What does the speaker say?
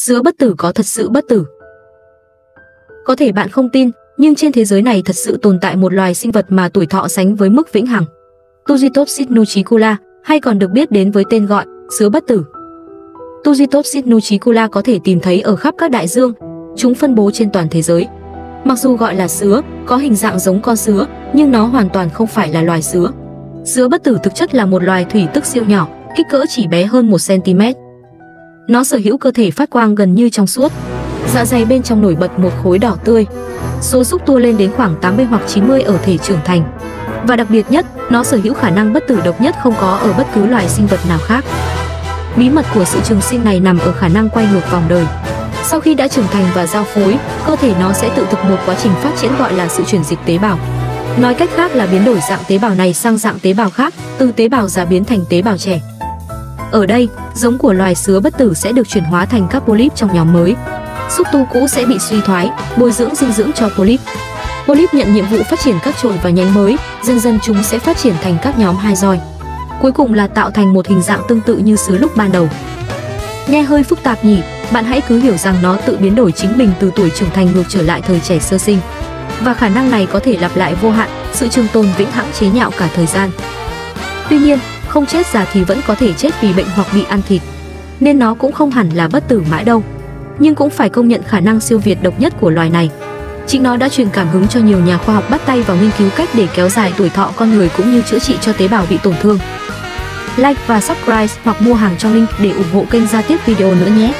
giữa bất tử có thật sự bất tử. Có thể bạn không tin, nhưng trên thế giới này thật sự tồn tại một loài sinh vật mà tuổi thọ sánh với mức vĩnh hằng. Tujitopsis nuchicula, hay còn được biết đến với tên gọi sứa bất tử. Tujitopsis nuchicula có thể tìm thấy ở khắp các đại dương, chúng phân bố trên toàn thế giới. Mặc dù gọi là sứa, có hình dạng giống con sứa, nhưng nó hoàn toàn không phải là loài sứa. Sứa bất tử thực chất là một loài thủy tức siêu nhỏ, kích cỡ chỉ bé hơn 1 cm. Nó sở hữu cơ thể phát quang gần như trong suốt. Dạ dày bên trong nổi bật một khối đỏ tươi. Số xúc tua lên đến khoảng 80 hoặc 90 ở thể trưởng thành. Và đặc biệt nhất, nó sở hữu khả năng bất tử độc nhất không có ở bất cứ loài sinh vật nào khác. Bí mật của sự trường sinh này nằm ở khả năng quay ngược vòng đời. Sau khi đã trưởng thành và giao phối, cơ thể nó sẽ tự thực một quá trình phát triển gọi là sự chuyển dịch tế bào. Nói cách khác là biến đổi dạng tế bào này sang dạng tế bào khác, từ tế bào già biến thành tế bào trẻ. Ở đây, giống của loài sứa bất tử sẽ được chuyển hóa thành các polyp trong nhóm mới. Xúc tu cũ sẽ bị suy thoái, bồi dưỡng dinh dưỡng cho polyp. Polyp nhận nhiệm vụ phát triển các chồi và nhánh mới, dần dần chúng sẽ phát triển thành các nhóm hai roi. Cuối cùng là tạo thành một hình dạng tương tự như sứa lúc ban đầu. Nghe hơi phức tạp nhỉ, bạn hãy cứ hiểu rằng nó tự biến đổi chính mình từ tuổi trưởng thành ngược trở lại thời trẻ sơ sinh. Và khả năng này có thể lặp lại vô hạn, sự trường tồn vĩnh hằng chế nhạo cả thời gian. Tuy nhiên, không chết già thì vẫn có thể chết vì bệnh hoặc bị ăn thịt. Nên nó cũng không hẳn là bất tử mãi đâu. Nhưng cũng phải công nhận khả năng siêu việt độc nhất của loài này. Chính nó đã truyền cảm hứng cho nhiều nhà khoa học bắt tay vào nghiên cứu cách để kéo dài tuổi thọ con người cũng như chữa trị cho tế bào bị tổn thương. Like và subscribe hoặc mua hàng trong link để ủng hộ kênh ra tiếp video nữa nhé.